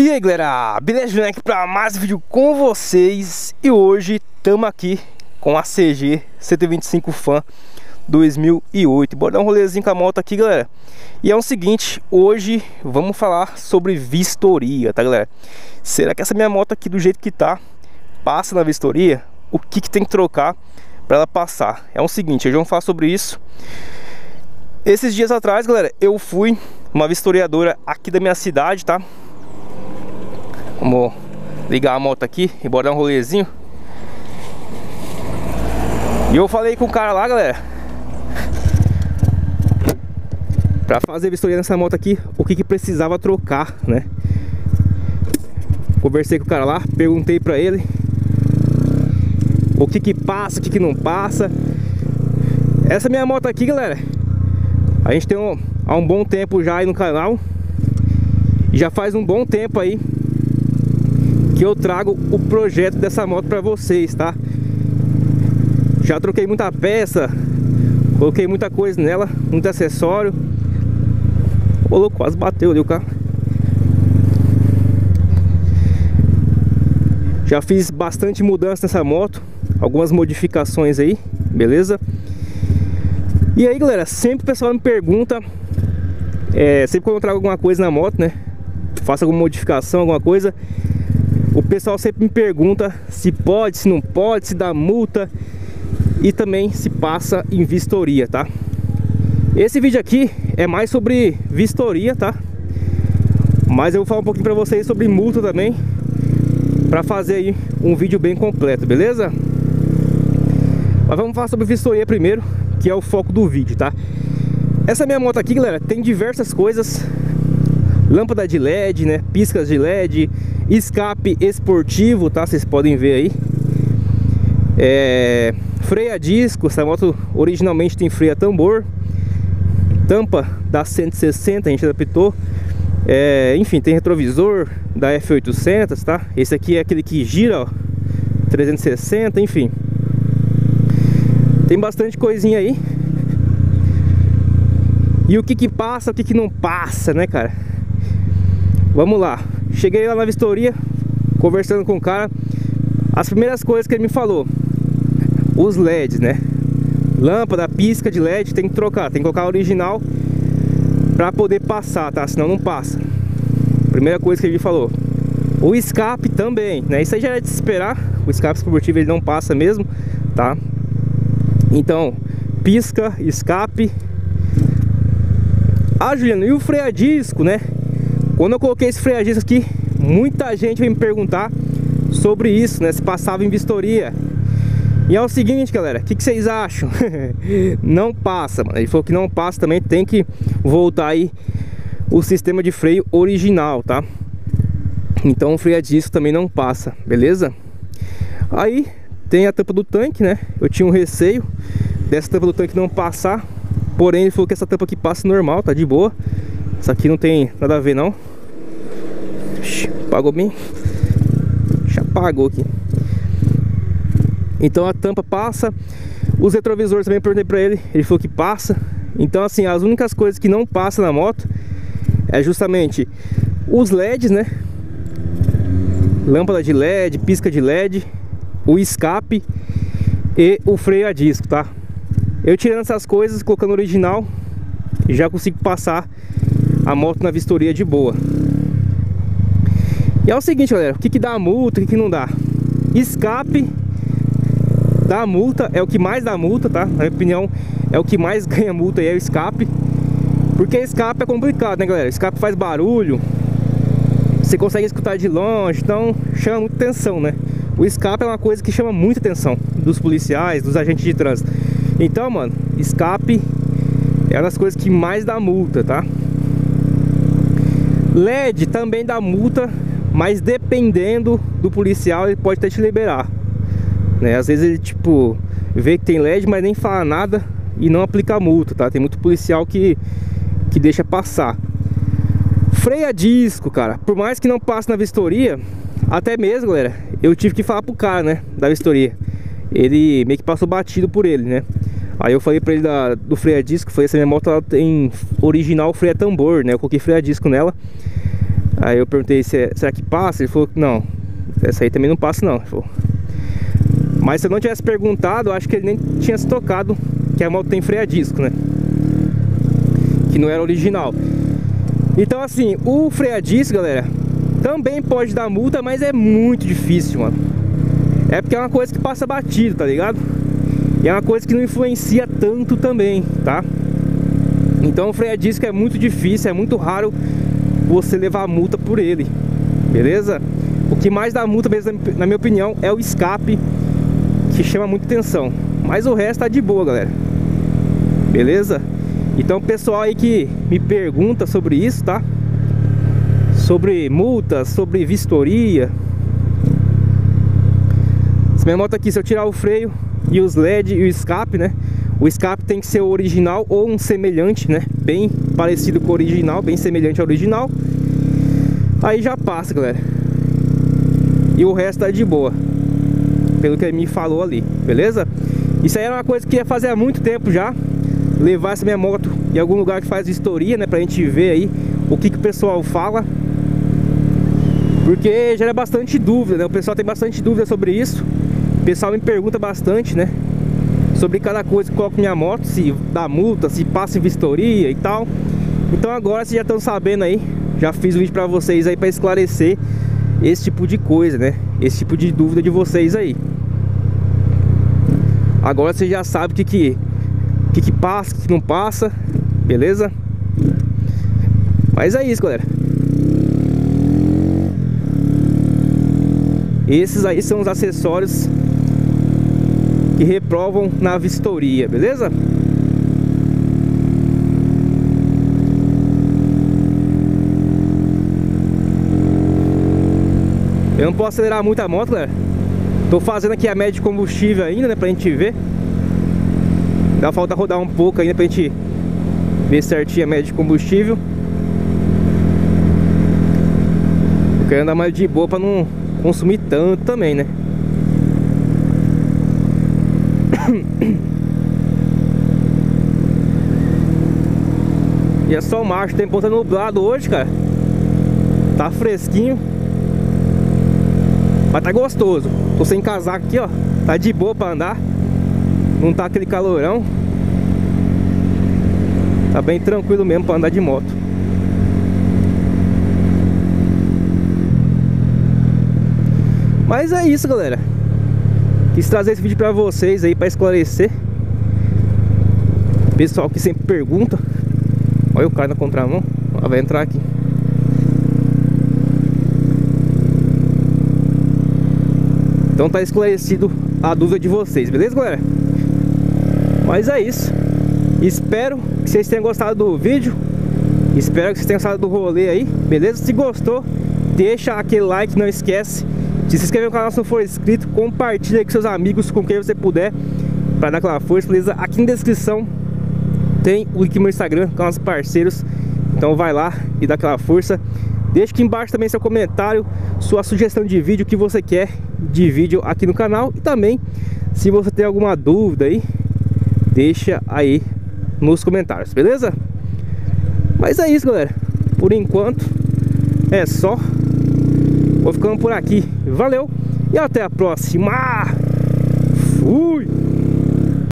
E aí galera, beleza? Aqui para mais um vídeo com vocês. E hoje estamos aqui com a CG 125 Fan 2008 Bora dar um rolezinho com a moto aqui galera. E é o seguinte, hoje vamos falar sobre vistoria, tá galera? Será que essa minha moto aqui do jeito que tá passa na vistoria? O que, que tem que trocar para ela passar? É o seguinte, hoje vamos falar sobre isso. Esses dias atrás galera, eu fui uma vistoriadora aqui da minha cidade, tá? Vamos ligar a moto aqui e bora dar um rolezinho. E eu falei com o cara lá, galera. Pra fazer vistoria nessa moto aqui, o que, que precisava trocar, né? Conversei com o cara lá, perguntei pra ele o que que passa, o que que não passa. Essa minha moto aqui, galera, a gente tem um, há um bom tempo já aí no canal. Já faz um bom tempo aí que eu trago o projeto dessa moto para vocês, tá? Já troquei muita peça, coloquei muita coisa nela, muito acessório. Ô quase bateu ali o carro. Já fiz bastante mudança nessa moto, algumas modificações aí, beleza? E aí galera, sempre o pessoal me pergunta, é, sempre quando eu trago alguma coisa na moto, né? Faço alguma modificação, alguma coisa pessoal sempre me pergunta se pode, se não pode, se dá multa e também se passa em vistoria, tá? Esse vídeo aqui é mais sobre vistoria, tá? Mas eu vou falar um pouquinho pra vocês sobre multa também Pra fazer aí um vídeo bem completo, beleza? Mas vamos falar sobre vistoria primeiro, que é o foco do vídeo, tá? Essa minha moto aqui, galera, tem diversas coisas Lâmpada de LED, né? Piscas de LED Escape esportivo, tá? Vocês podem ver aí. É, Freio a disco, essa moto originalmente tem freio a tambor. Tampa da 160, a gente adaptou. É, Enfim, tem retrovisor da F800, tá? Esse aqui é aquele que gira, ó. 360, enfim. Tem bastante coisinha aí. E o que que passa, o que que não passa, né, cara? Vamos lá Cheguei lá na vistoria, conversando com o cara. As primeiras coisas que ele me falou: os LEDs, né? Lâmpada, pisca de LED tem que trocar, tem que colocar a original para poder passar, tá? Senão não passa. Primeira coisa que ele me falou. O escape também, né? Isso aí já é de esperar. O escape esportivo ele não passa mesmo, tá? Então, pisca, escape. Ah, Juliano, e o freio a disco, né? Quando eu coloquei esse freio a disco aqui, muita gente veio me perguntar sobre isso, né? Se passava em vistoria. E é o seguinte, galera, o que, que, vocês acham? não passa, mano. Ele falou que não passa também, tem que voltar aí o sistema de freio original, tá? Então o freio a disco também não passa, beleza? Aí tem a tampa do tanque, né? Eu tinha um receio dessa tampa do tanque não passar Porém ele falou que essa tampa aqui passa normal, tá de boa Essa aqui não tem nada a ver não Apagou bem? Já apagou aqui. Então a tampa passa. Os retrovisores também perguntei pra ele Ele falou que passa. Então assim, as únicas coisas que não passa na moto É justamente Os LEDs, né? Lâmpada de LED, pisca de LED O escape E o freio a disco, tá? Eu tirando essas coisas, colocando original Já consigo passar a moto na vistoria de boa e é o seguinte, galera, o que, que dá multa, o que, que não dá? Escape da multa é o que mais dá multa, tá? Na minha opinião, é o que mais ganha multa aí, é o escape. Porque escape é complicado, né, galera? Escape faz barulho, você consegue escutar de longe, então chama muita atenção, né? O escape é uma coisa que chama muita atenção dos policiais, dos agentes de trânsito. Então, mano, escape é uma das coisas que mais dá multa, tá? LED também dá multa mas dependendo do policial, ele pode até te liberar. Né? Às vezes ele, tipo, vê que tem LED, mas nem fala nada e não aplica multa, tá? Tem muito policial que, que deixa passar. Freia disco, cara. Por mais que não passe na vistoria, até mesmo, galera, eu tive que falar pro cara, né, da vistoria. Ele meio que passou batido por ele, né? Aí eu falei pra ele da, do freio a disco, falei, essa minha moto ela tem original freio a tambor, né? Eu coloquei freio a disco nela. Aí eu perguntei se será que passa? Ele falou não, essa aí também não passa não. Mas se eu não tivesse perguntado, eu acho que ele nem tinha se tocado que a moto tem freio a disco, né? Que não era original. Então assim, o freio a disco, galera, também pode dar multa, mas é muito difícil, mano. É porque é uma coisa que passa batido, tá ligado? E é uma coisa que não influencia tanto também, tá? Então o freio a disco é muito difícil, é muito raro você levar multa por ele, beleza? O que mais dá multa, mesmo, na minha opinião, é o escape, que chama muita atenção. Mas o resto tá de boa, galera. Beleza? Então, pessoal aí que me pergunta sobre isso, tá? Sobre multas, sobre vistoria. Essa minha moto aqui, se eu tirar o freio e os LED e o escape, né? O escape tem que ser original ou um semelhante, né? Bem parecido com o original, bem semelhante ao original. Aí já passa, galera. E o resto tá de boa. Pelo que me falou ali, beleza? Isso aí era uma coisa que ia fazer há muito tempo já. Levar essa minha moto em algum lugar que faz vistoria, né? Pra gente ver aí o que, que o pessoal fala. Porque gera bastante dúvida, né? O pessoal tem bastante dúvida sobre isso. O pessoal me pergunta bastante, né? Sobre cada coisa que coloco minha moto, se dá multa, se passa em vistoria e tal. Então agora vocês já estão sabendo aí, já fiz um vídeo pra vocês aí pra esclarecer esse tipo de coisa, né? Esse tipo de dúvida de vocês aí. Agora você já sabe o que que, que, que passa, o que não passa, beleza? Mas é isso, galera. Esses aí são os acessórios que reprovam na vistoria, beleza? Eu não posso acelerar muito a moto, galera. Tô fazendo aqui a média de combustível ainda, né? Pra gente ver. Dá falta rodar um pouco ainda pra gente ver certinho a média de combustível. Eu quero andar mais de boa pra não consumir tanto também, né? E é só o macho, tem ponta nublado hoje, cara. Tá fresquinho. Mas tá gostoso. Tô sem casaco aqui, ó. Tá de boa pra andar. Não tá aquele calorão. Tá bem tranquilo mesmo pra andar de moto. Mas é isso, galera Quis trazer esse vídeo pra vocês aí, pra esclarecer. Pessoal que sempre pergunta. Olha o cara na contramão. Ó, vai entrar aqui. Então tá esclarecido a dúvida de vocês, beleza galera? Mas é isso. Espero que vocês tenham gostado do vídeo. Espero que vocês tenham gostado do rolê aí, beleza? Se gostou, deixa aquele like, não esquece se inscrever no canal se não for inscrito, compartilha com seus amigos, com quem você puder, para dar aquela força, beleza? Aqui na descrição tem o link no meu Instagram, com os parceiros, então vai lá e dá aquela força. Deixa aqui embaixo também seu comentário, sua sugestão de vídeo que você quer de vídeo aqui no canal e também se você tem alguma dúvida aí, deixa aí nos comentários, beleza? Mas é isso, galera. Por enquanto é só. Ficando por aqui. Valeu e até a próxima. Fui!